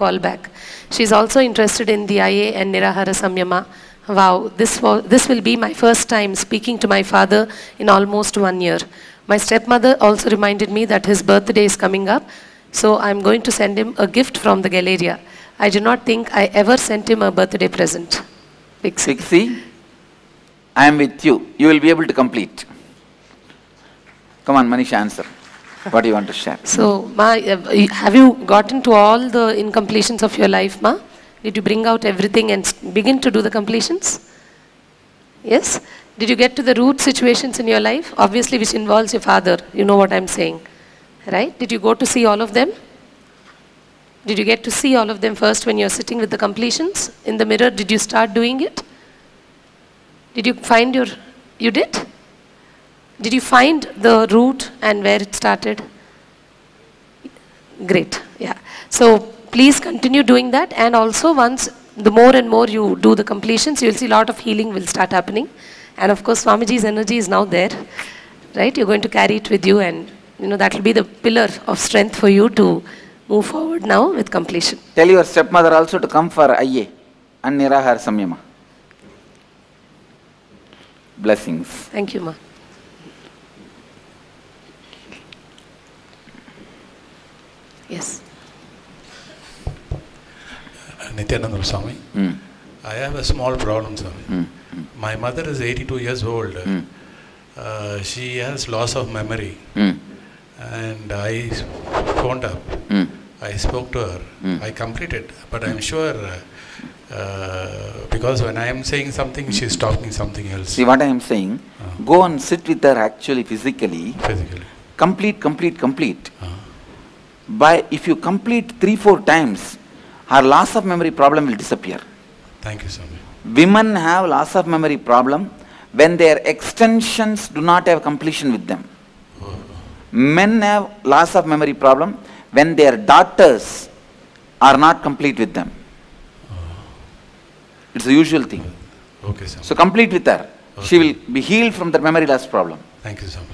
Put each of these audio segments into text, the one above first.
call back. She's also interested in the IA and Nirahara Samyama. Wow, this, was, this will be my first time speaking to my father in almost one year. My stepmother also reminded me that his birthday is coming up, so I'm going to send him a gift from the Galleria. I do not think I ever sent him a birthday present. Pixie. Pixie, I am with you. You will be able to complete. Come on, Manish, answer. What do you want to share? So, Ma, have you gotten to all the incompletions of your life, Ma? Did you bring out everything and begin to do the completions? Yes? Did you get to the root situations in your life? Obviously, which involves your father. You know what I'm saying. Right? Did you go to see all of them? Did you get to see all of them first when you're sitting with the completions? In the mirror, did you start doing it? Did you find your. You did? Did you find the root and where it started? Great, yeah. So please continue doing that and also once the more and more you do the completions, you'll see a lot of healing will start happening. And of course, Swamiji's energy is now there, right? You're going to carry it with you and you know that will be the pillar of strength for you to move forward now with completion. Tell your stepmother also to come for IA and Nirahar Samyama. Blessings. Thank you, Ma. Yes. Nityananda Swami. Mm. I have a small problem, Swami. Mm. My mother is 82 years old. Mm. Uh, she has loss of memory. Mm. And I phoned up. I spoke to her. I completed. But I'm sure uh, uh, because when I am saying something, she's talking something else See what I am saying? Uh. Go and sit with her actually physically. physically. Complete, complete, complete. Uh, By if you complete three, four times, her loss of memory problem will disappear. thank you, Swami. Women have loss of memory problem when their extensions do not have completion with them. Men have loss of memory problem when their daughters are not complete with them. It's the usual thing. Okay, Swami. So complete with her. She will be healed from that memory loss problem. thank you, Swami.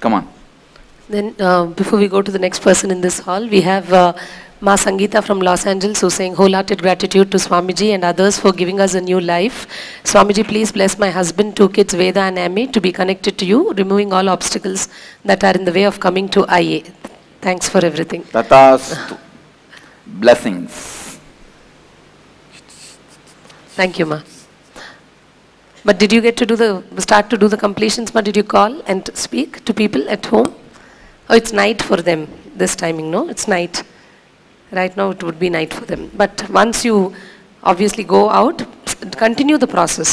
Come on. Then, uh, before we go to the next person in this hall, we have uh, Ma Sangeeta from Los Angeles who's saying wholehearted gratitude to Swamiji and others for giving us a new life. Swamiji, please bless my husband, two kids, Veda and Amy, to be connected to you, removing all obstacles that are in the way of coming to IA. Thanks for everything. Tatastu. Blessings. Thank you, Ma. But did you get to do the start to do the completions, Ma? Did you call and speak to people at home? Oh, it's night for them this timing, no? It's night. Right now, it would be night for them. But once you obviously go out, continue the process,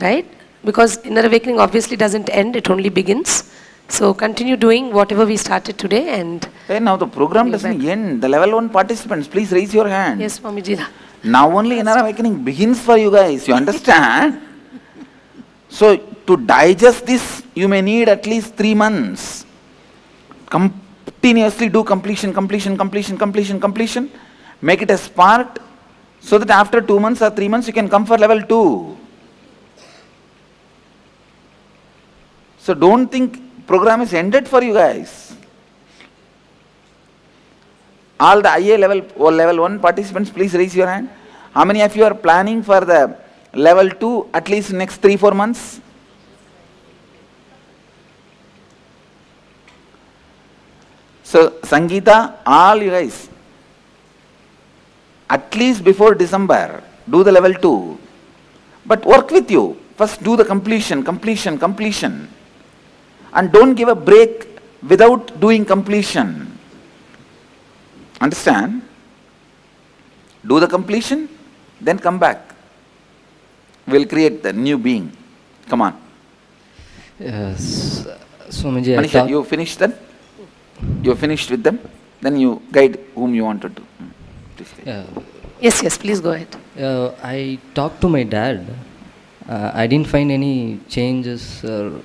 right? Because inner awakening obviously doesn't end; it only begins. So continue doing whatever we started today, and Hey, now the program doesn't back. end. The level one participants, please raise your hand. yes, Swamiji. Now only inner awakening begins for you guys. You understand? so to digest this, you may need at least three months. Continuously do completion, completion, completion, completion, completion. Make it a part so that after two months or three months you can come for level two. So don't think program is ended for you guys. All the IA level or level 1 participants, please raise your hand. How many of you are planning for the level 2 at least next 3 4 months? So, Sangeeta, all you guys, at least before December, do the level 2. But work with you. First do the completion, completion, completion. And don't give a break without doing completion. Understand? Do the completion, then come back. We'll create the new being. Come on. Yes, Swamiji, I Manisha, you finished then? You finished with them? Then you guide whom you wanted to. Hmm. Please guide. Yes, yes. Please go ahead. uh, I talked to my dad. Uh, I didn't find any changes. Or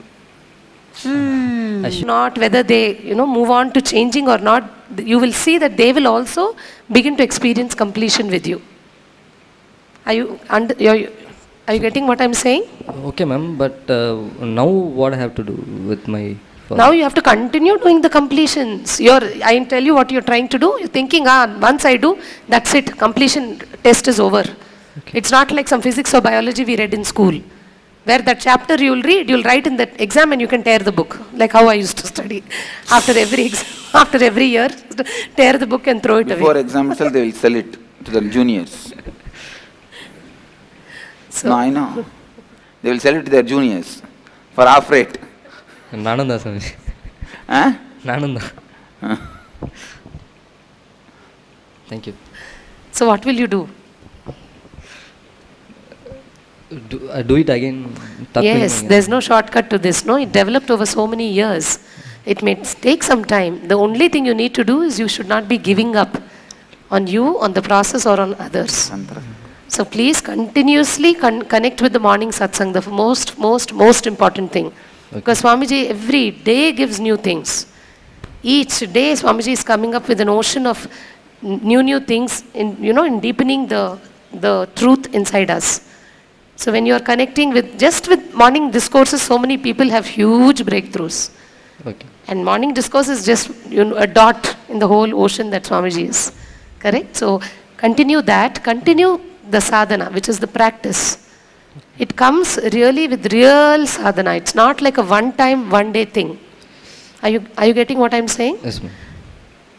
I should- not whether they you know move on to changing or not you will see that they will also begin to experience completion with you are you under you're, Are you getting what I'm saying? Okay, ma'am, but uh, now what I have to do with my Now you have to continue doing the completions. You're, I tell you what you're trying to do. You're thinking, ah, once I do, that's it. Completion test is over. It's not like some physics or biology we read in school, where that chapter you'll read, you'll write in that exam, and you can tear the book, like how I used to study. After every exam, after every year, tear the book and throw it Before away. exam itself, they will sell it to the juniors. So, no, I know. They will sell it to their juniors for half rate. நானும் தான் சாமி Huh? நானும் தான் thank you so what will you do? do, uh, do it again Yes, there's no shortcut to this. No, it developed over so many years. It may take some time. The only thing you need to do is you should not be giving up on you, on the process, or on others. Tantra. So please continuously con- connect with the morning satsang, the most, most, most important thing. Because Swamiji every day gives new things. Each day Swamiji is coming up with an ocean of new, new things, in, you know, in deepening the, the truth inside us. So when you are connecting with, just with morning discourses, so many people have huge breakthroughs. okay And morning discourse is just you know, a dot in the whole ocean that Swamiji is. Correct? So continue that. Continue the sadhana, which is the practice. It comes really with real sadhana. It's not like a one time, one day thing. Are you, are you getting what I'm saying? yes ma'am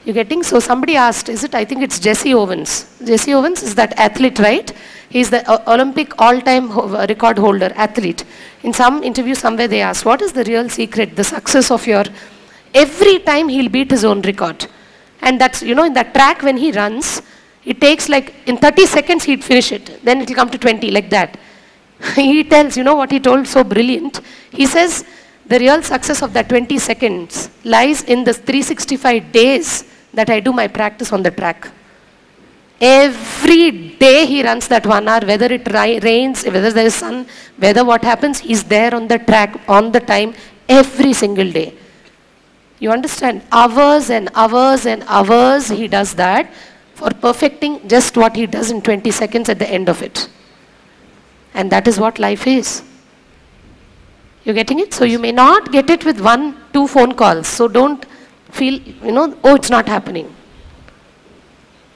You getting? So somebody asked, is it? I think it's Jesse Owens. Jesse Owens is that athlete, right? He's the O- Olympic all-time ho- uh, record holder, athlete. In some interview somewhere they asked, what is the real secret, the success of your... Every time he'll beat his own record. And that's, you know, in that track when he runs, it takes like, in 30 seconds he'd finish it. Then it'll come to 20, like that. he tells, you know what he told, so brilliant. He says, the real success of that 20 seconds lies in the 365 days that I do my practice on the track. Every day he runs that one hour, whether it rains, whether there is sun, whether what happens, he's there on the track, on the time, every single day. You understand? Hours and hours and hours he does that for perfecting just what he does in 20 seconds at the end of it. And that is what life is. You're getting it? So you may not get it with one, two phone calls. So don't feel, you know, oh, it's not happening.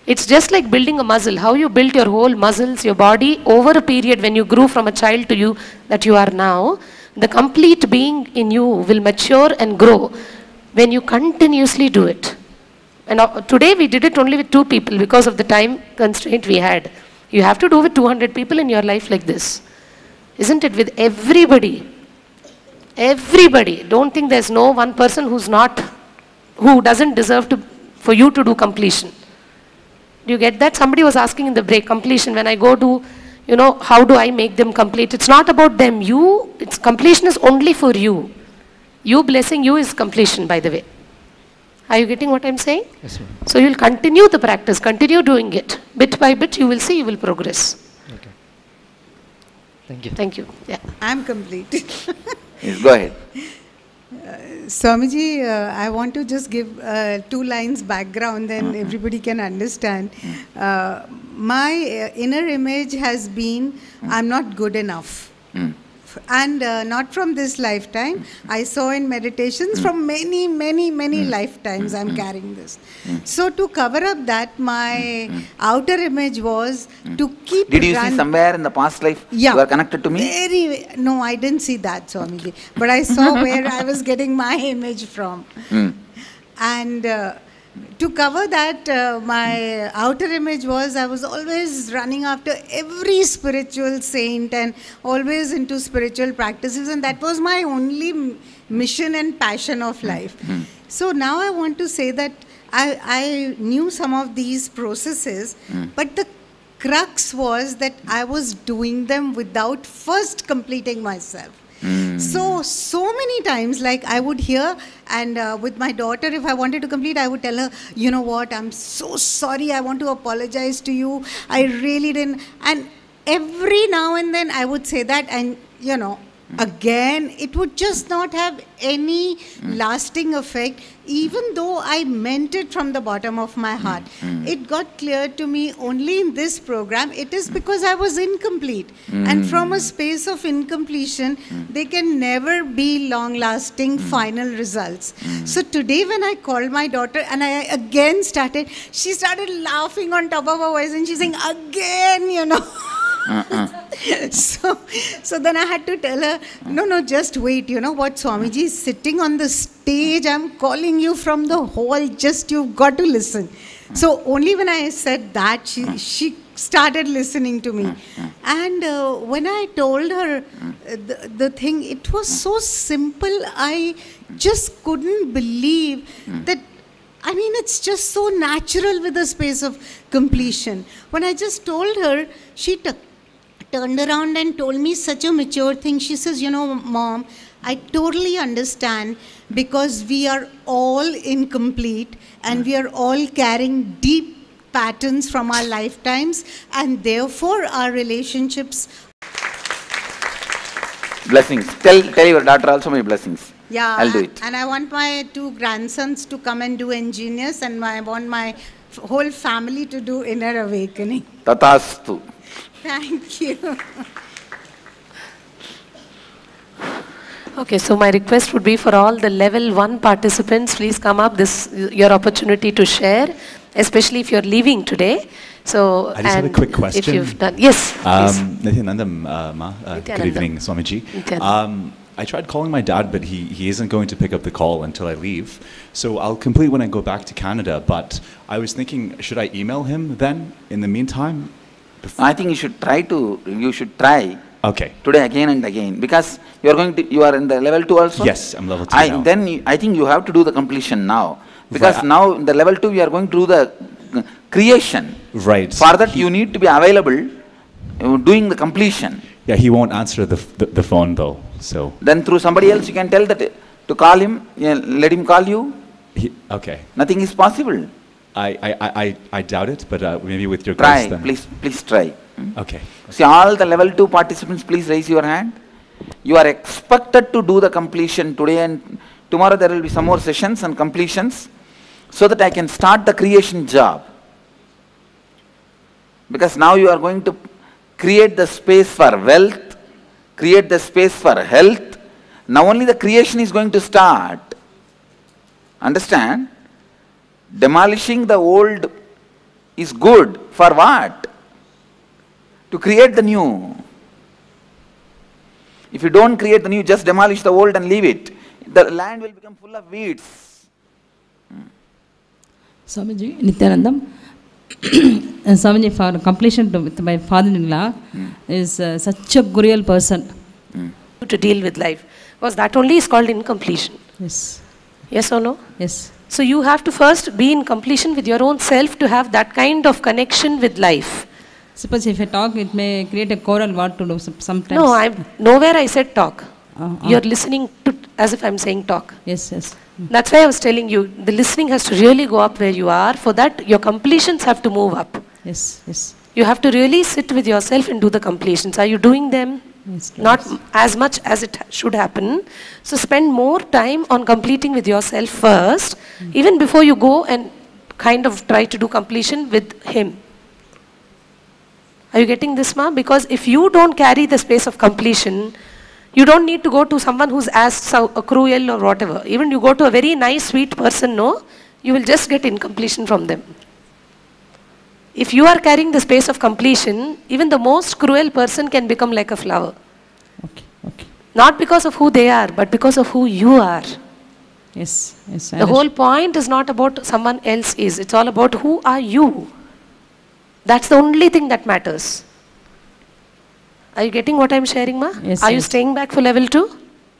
It's just like building a muscle. How you built your whole muscles, your body over a period when you grew from a child to you that you are now, the complete being in you will mature and grow when you continuously do it. And uh, today we did it only with two people because of the time constraint we had. You have to do with 200 people in your life like this. Isn't it? With everybody. Everybody. Don't think there's no one person who's not, who doesn't deserve to, for you to do completion. Do you get that? Somebody was asking in the break, completion. When I go to, you know, how do I make them complete? It's not about them. You, it's completion is only for you. You blessing you is completion, by the way. Are you getting what I'm saying? yes ma'am So you'll continue the practice, continue doing it. Bit by bit, you will see you will progress. okay thank you Thank you. Yeah. I'm complete. Yes, go ahead. Swamiji, uh, I want to just give uh, two lines background, then everybody can understand. Uh, my uh, inner image has been I'm not good enough. Mm. And uh, not from this lifetime. I saw in meditations from many, many, many hmm. lifetimes I'm hmm. carrying this. Hmm. So, to cover up that, my outer image was to keep Did you see somewhere in the past life yeah. you are connected to me? Very, no, I didn't see that, Swamiji. But I saw where I was getting my image from. And uh, to cover that, uh, my outer image was I was always running after every spiritual saint and always into spiritual practices, and that was my only mission and passion of life. So now I want to say that I, I knew some of these processes, but the crux was that I was doing them without first completing myself. So, so many times, like I would hear, and uh, with my daughter, if I wanted to complete, I would tell her, you know what, I'm so sorry, I want to apologize to you. I really didn't. And every now and then I would say that, and you know, again, it would just not have any lasting effect, even though I meant it from the bottom of my heart. It got clear to me only in this program. It is because I was incomplete. And from a space of incompletion, they can never be long lasting final results. So today, when I called my daughter and I again started, she started laughing on top of her voice and she's saying, again, you know. so, so then I had to tell her, no, no, just wait. You know what? Swamiji is sitting on the stage. I'm calling you from the hall. Just you've got to listen. So only when I said that, she she started listening to me. And uh, when I told her uh, the, the thing, it was so simple. I just couldn't believe that I mean, it's just so natural with the space of completion. When I just told her, she t- turned around and told me such a mature thing. She says, You know, mom, I totally understand because we are all incomplete and we are all carrying deep patterns from our lifetimes, and therefore our relationships Blessings. Tell, tell your daughter also my blessings. Yeah, I'll do it. And I want my two grandsons to come and do engineers, and I want my whole family to do inner awakening. Tatastu. Thank you. Okay, so my request would be for all the level one participants, please come up. This your opportunity to share, especially if you're leaving today. So I just have a and quick If question. you've done, yes, please. Um, Nityanandam, uh, Ma, uh, good evening, Swamiji. Um, I tried calling my dad, but he, he isn't going to pick up the call until I leave. So I'll complete when I go back to Canada. But I was thinking, should I email him then in the meantime? I think you should try to, you should try Okay. today again and again because you are going to, you are in the level 2 also? Yes, I'm level two I, now. Then you- I think you have to do the completion now because Right. now in the level 2 we are going to do the uh, creation. Right. For that you need to be available uh, doing the completion. Yeah, he won't answer the, the, the phone though. So, Then through somebody else you can tell that uh, to call him, yeah, let him call you. he, okay. Nothing is possible. I, I, I, I- doubt it, but uh, maybe with your Try, please, please try. Hmm? Okay. See, all the level 2 participants, please raise your hand. You are expected to do the completion today and tomorrow there will be some more sessions and completions so that I can start the creation job. Because now you are going to create the space for wealth, create the space for health. Now only the creation is going to start. Understand? Demolishing the old is good for what? to create the new. If you don't create the new, just demolish the old and leave it. The land will become full of weeds. Swamiji, Nityanandam. and Swamiji, for completion to, with my father-in-law is uh, such a cruel person. to deal with life. Because that only is called incompletion. Yes, Yes or no? yes, So you have to first be in completion with your own self to have that kind of connection with life. Suppose if I talk, it may create a quarrel. What to do? Some- Sometimes. No, I'm nowhere I said talk. Uh, uh. You're listening to as if I'm saying talk. Yes, yes. That's why I was telling you the listening has to really go up where you are. For that, your completions have to move up. Yes, yes. You have to really sit with yourself and do the completions. Are you doing them? Yes, Not as much as it should happen. So spend more time on completing with yourself first, even before you go and kind of try to do completion with him. Are you getting this, ma? Because if you don't carry the space of completion, you don't need to go to someone who's as so, uh, cruel or whatever. Even you go to a very nice, sweet person, no, you will just get incompletion from them. If you are carrying the space of completion, even the most cruel person can become like a flower. Okay, okay. Not because of who they are, but because of who you are. Yes, yes. The whole point is not about someone else is. It's all about who are you. That's the only thing that matters. Are you getting what I'm sharing, ma? Yes, Are you yes. staying back for level two?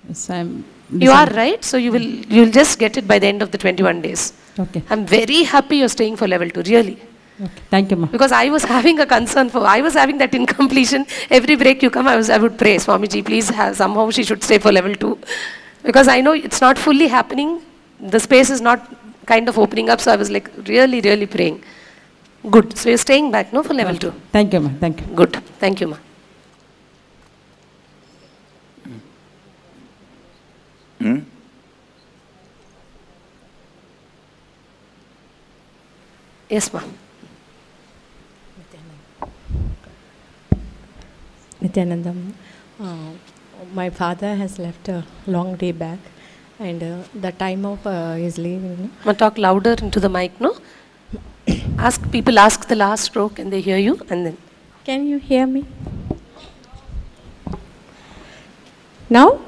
Yes, I'm. You are right. So you will you'll just get it by the end of the 21 days. Okay, I'm very happy you're staying for level two, really. Okay. Thank you, ma'am. Because I was having a concern for, I was having that incompletion. Every break you come, I, was, I would pray, Swamiji, please, have, somehow she should stay for level two. Because I know it's not fully happening. The space is not kind of opening up, so I was like really, really praying. Good. So you're staying back, no, for level two? Thank you, ma'am. Thank you. Good. Thank you, ma'am. Hmm? Yes, ma'am. Nityanandam, uh, my father has left a long day back, and uh, the time of uh, his leaving. Ma, talk louder into the mic, no? ask people, ask the last stroke and they hear you and then. Can you hear me? Now?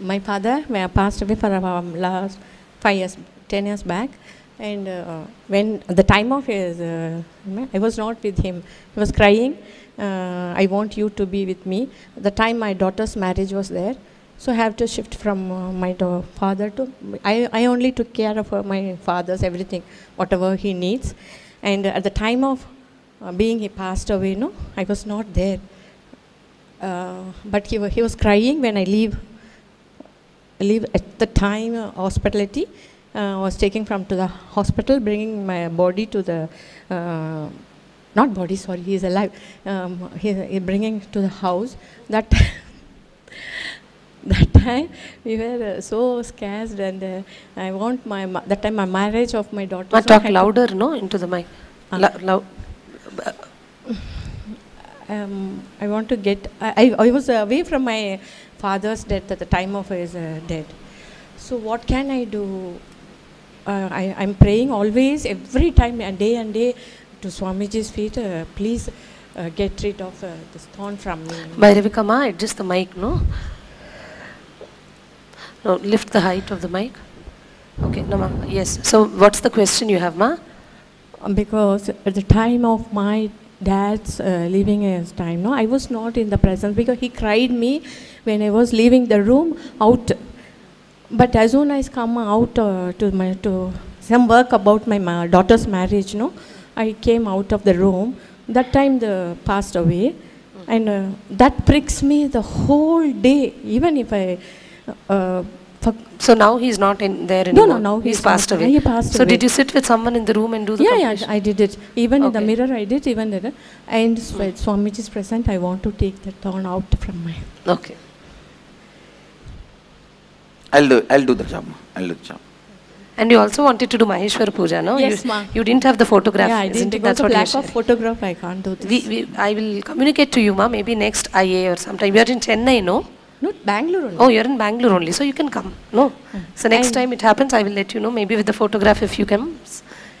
My father may have passed away for about last five years, ten years back, and uh, when the time of his, uh, I was not with him. He was crying. Uh, I want you to be with me. The time my daughter's marriage was there, so I have to shift from uh, my father to. I, I only took care of my father's everything, whatever he needs, and at the time of uh, being he passed away, no, I was not there. Uh, but he, he was crying when I leave leave at the time hospitality was taking from to the hospital bringing my body to the uh, not body sorry he is alive um, he, he bringing to the house that that time we were uh, so scared and uh, i want my ma- that time my marriage of my daughter talk louder, no? Into the mic. Uh. Um, I want to get. I, I I was away from my father's death at the time of his uh, death. So what can I do? Uh, I I'm praying always, every time, and day and day, to Swamiji's feet. Uh, please uh, get rid of uh, this thorn from me. Bhairavika, ma, adjust the mic, no? No, lift the height of the mic. Okay, no, ma. Yes. So, what's the question you have, ma? Because at the time of my dad's uh, leaving his time, no, I was not in the presence because he cried me when I was leaving the room out. But as soon as I come out uh, to my to some work about my ma- daughter's marriage, no, I came out of the room. That time the passed away, and uh, that pricks me the whole day. Even if I. Uh, So now he's not in there No, anymore. no, no, now he's, he's passed away. he passed so away. did you sit with someone in the room and do the yeah, yeah, I did it. Even in the mirror, I did. Even there, and when Swamiji is present, I want to take the thorn out from my. Okay. I'll do, I'll do the job. I'll do the job. And you also wanted to do Maheshwara Puja, no? Yes, you, ma. You didn't have the photograph, yeah, I isn't didn't it? because That's of what lack of photograph. I can't do this. We, we, I will communicate to you, ma. Maybe next IA or sometime. You are in Chennai, no? Not Bangalore only. Oh, you're in Bangalore only, so you can come. No. So next And- time it happens, I will let you know. Maybe with the photograph, if you come,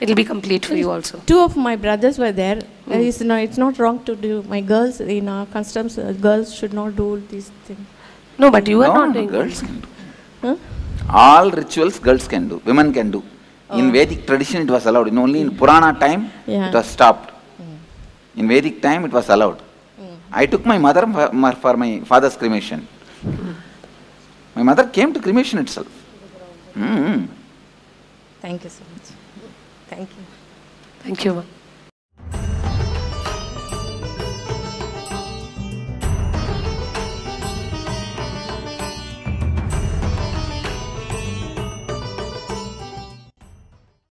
it'll be complete for you also. Two of my brothers were there. Uh, It's, no, it's not wrong to do. My girls in our customs, uh, girls should not do these things. No, but you are not doing girls can do. Huh? All rituals girls can do, women can do. In Vedic tradition it was allowed. In only in Purana time Yeah. it was stopped. In Vedic time it was allowed. I took my mother for my, for my father's cremation. My mother came to cremation itself. Mm-hmm. Thank you so much. Thank you. Thank you, ma.